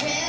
Yeah.